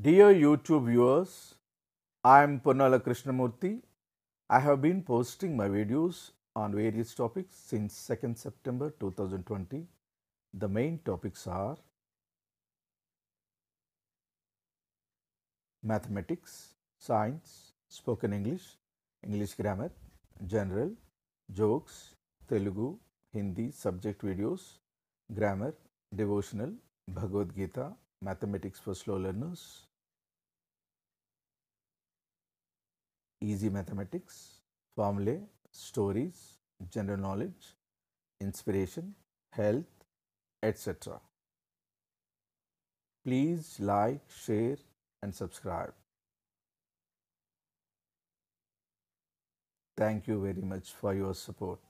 Dear YouTube viewers, I am Ponnala Krishnamurthy. I have been posting my videos on various topics since 2nd September 2020. The main topics are mathematics, science, spoken English, English grammar, general, jokes, Telugu, Hindi subject videos, grammar, devotional, Bhagavad Gita, mathematics for slow learners, easy mathematics, formulae, stories, general knowledge, inspiration, health, etc. Please like, share, and subscribe. Thank you very much for your support.